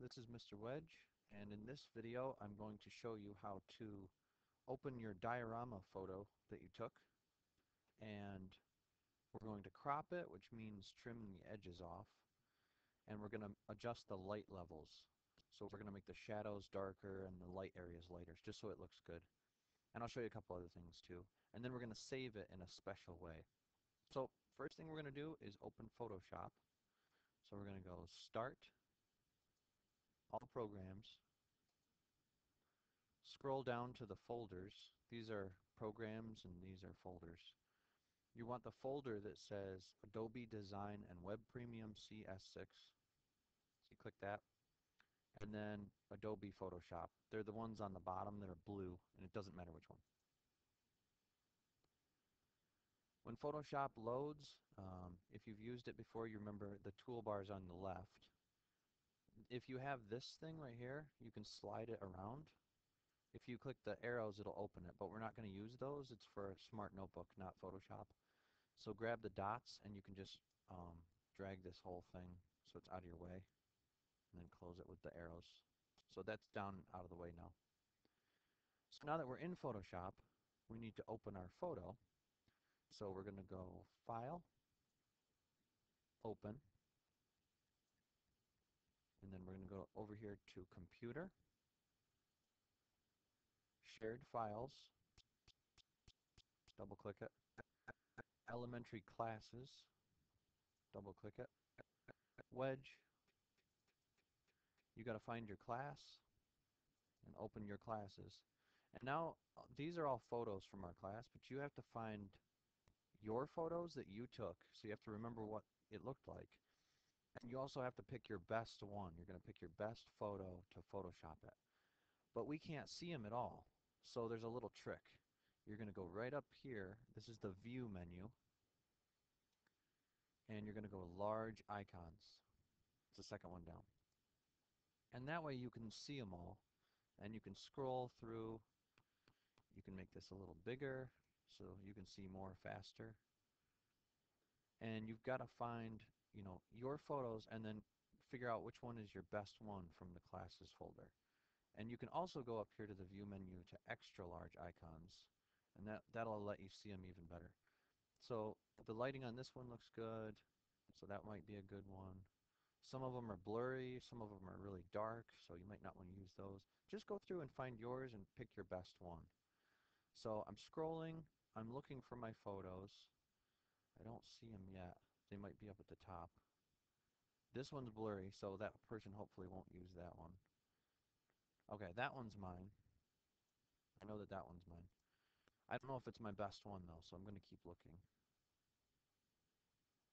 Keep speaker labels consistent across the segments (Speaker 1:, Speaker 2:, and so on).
Speaker 1: this is Mr. Wedge and in this video I'm going to show you how to open your diorama photo that you took and we're going to crop it which means trim the edges off and we're going to adjust the light levels. So we're going to make the shadows darker and the light areas lighter just so it looks good. And I'll show you a couple other things too. And then we're going to save it in a special way. So first thing we're going to do is open Photoshop. So we're going to go start all programs, scroll down to the folders. These are programs and these are folders. You want the folder that says Adobe Design and Web Premium CS6. So you click that. And then Adobe Photoshop. They're the ones on the bottom that are blue, and it doesn't matter which one. When Photoshop loads, um, if you've used it before, you remember the toolbars on the left if you have this thing right here, you can slide it around. If you click the arrows, it'll open it, but we're not going to use those. It's for a smart notebook, not Photoshop. So grab the dots, and you can just um, drag this whole thing so it's out of your way, and then close it with the arrows. So that's down out of the way now. So now that we're in Photoshop, we need to open our photo. So we're going to go File, Open, and then we're going to go over here to computer. Shared files. Double click it. Elementary classes. Double click it. Wedge. You got to find your class and open your classes. And now uh, these are all photos from our class but you have to find your photos that you took. So you have to remember what it looked like and you also have to pick your best one. You're going to pick your best photo to Photoshop it. But we can't see them at all. So there's a little trick. You're going to go right up here. This is the View menu. And you're going to go Large Icons. It's the second one down. And that way you can see them all. And you can scroll through. You can make this a little bigger so you can see more faster. And you've got to find you know, your photos and then figure out which one is your best one from the classes folder. And you can also go up here to the view menu to extra large icons and that, that'll let you see them even better. So the lighting on this one looks good, so that might be a good one. Some of them are blurry, some of them are really dark, so you might not want to use those. Just go through and find yours and pick your best one. So I'm scrolling, I'm looking for my photos. I don't see them yet. They might be up at the top. This one's blurry, so that person hopefully won't use that one. Okay, that one's mine. I know that that one's mine. I don't know if it's my best one, though, so I'm going to keep looking.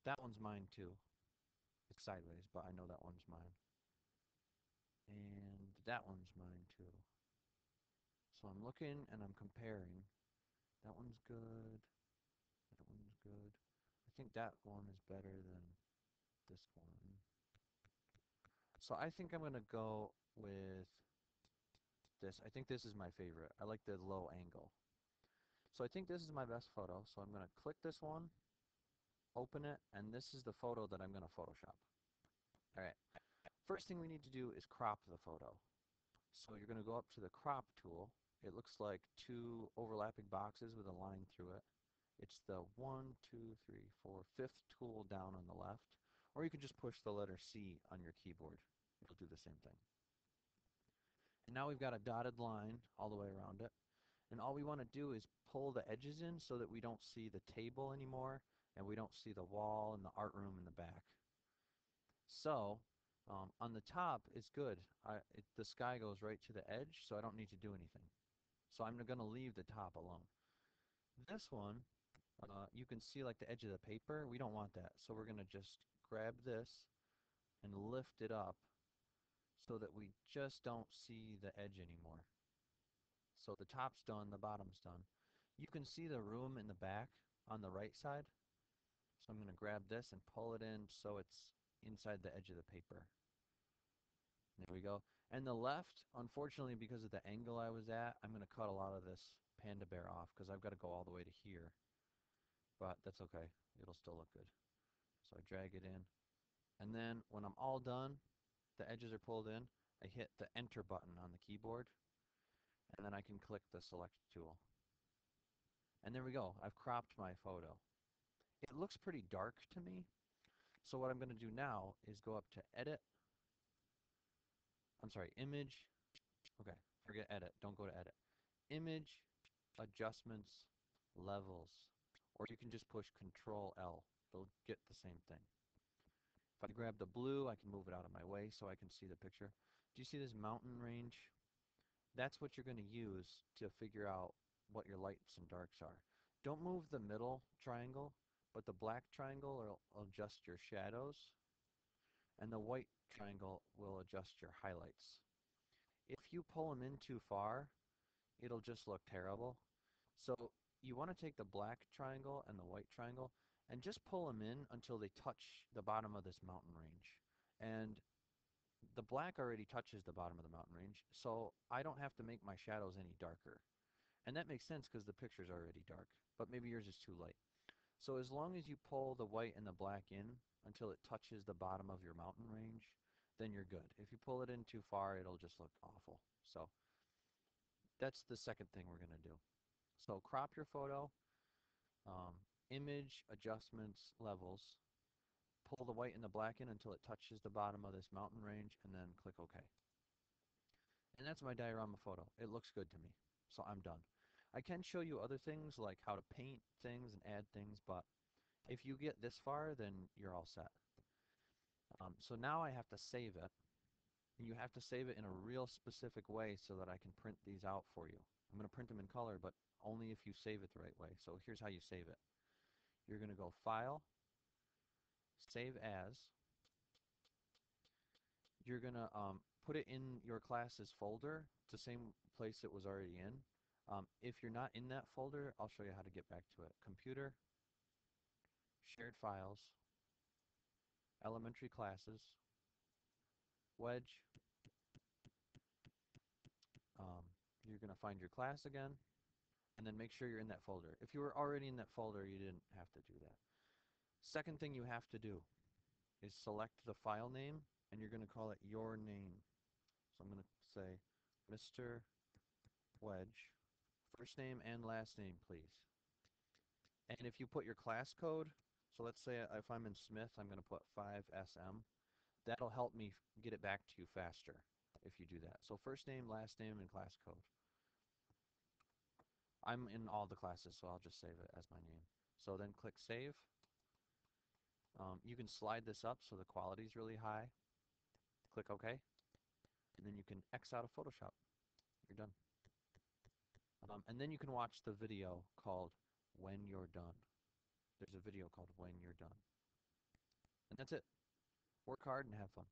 Speaker 1: That one's mine, too. It's sideways, but I know that one's mine. And that one's mine, too. So I'm looking and I'm comparing. That one's good. That one's good. I think that one is better than this one. So I think I'm going to go with this. I think this is my favorite. I like the low angle. So I think this is my best photo. So I'm going to click this one, open it, and this is the photo that I'm going to Photoshop. All right. First thing we need to do is crop the photo. So you're going to go up to the crop tool. It looks like two overlapping boxes with a line through it. It's the one, two, three, four, fifth tool down on the left. Or you can just push the letter C on your keyboard. It'll do the same thing. And now we've got a dotted line all the way around it. And all we want to do is pull the edges in so that we don't see the table anymore and we don't see the wall and the art room in the back. So um, on the top, it's good. I, it, the sky goes right to the edge, so I don't need to do anything. So I'm going to leave the top alone. This one, uh, you can see like the edge of the paper. We don't want that. So we're going to just grab this and lift it up so that we just don't see the edge anymore. So the top's done, the bottom's done. You can see the room in the back on the right side. So I'm going to grab this and pull it in so it's inside the edge of the paper. There we go. And the left, unfortunately, because of the angle I was at, I'm going to cut a lot of this panda bear off because I've got to go all the way to here but that's okay. It'll still look good. So I drag it in. And then when I'm all done, the edges are pulled in, I hit the enter button on the keyboard and then I can click the select tool. And there we go. I've cropped my photo. It looks pretty dark to me. So what I'm going to do now is go up to edit. I'm sorry, image. Okay, forget edit. Don't go to edit. Image, adjustments, levels. Or you can just push control L. They'll get the same thing. If I grab the blue, I can move it out of my way so I can see the picture. Do you see this mountain range? That's what you're going to use to figure out what your lights and darks are. Don't move the middle triangle, but the black triangle will adjust your shadows, and the white triangle will adjust your highlights. If you pull them in too far, it'll just look terrible. So you want to take the black triangle and the white triangle and just pull them in until they touch the bottom of this mountain range. And the black already touches the bottom of the mountain range, so I don't have to make my shadows any darker. And that makes sense because the picture's already dark, but maybe yours is too light. So as long as you pull the white and the black in until it touches the bottom of your mountain range, then you're good. If you pull it in too far, it'll just look awful. So that's the second thing we're going to do. So crop your photo, um, image, adjustments, levels, pull the white and the black in until it touches the bottom of this mountain range, and then click OK. And that's my diorama photo. It looks good to me, so I'm done. I can show you other things like how to paint things and add things, but if you get this far, then you're all set. Um, so now I have to save it. And you have to save it in a real specific way so that I can print these out for you. I'm going to print them in color, but only if you save it the right way. So here's how you save it. You're going to go File, Save As. You're going to um, put it in your class's folder. The same place it was already in. Um, if you're not in that folder, I'll show you how to get back to it. Computer, Shared Files, Elementary Classes, Wedge. Um, you're going to find your class again, and then make sure you're in that folder. If you were already in that folder, you didn't have to do that. Second thing you have to do is select the file name, and you're going to call it your name. So I'm going to say Mr. Wedge, first name and last name, please. And if you put your class code, so let's say if I'm in Smith, I'm going to put 5SM. That'll help me get it back to you faster if you do that. So first name, last name, and class code. I'm in all the classes, so I'll just save it as my name. So then click Save. Um, you can slide this up so the quality is really high. Click OK. And then you can X out of Photoshop. You're done. Um, and then you can watch the video called When You're Done. There's a video called When You're Done. And that's it. Work hard and have fun.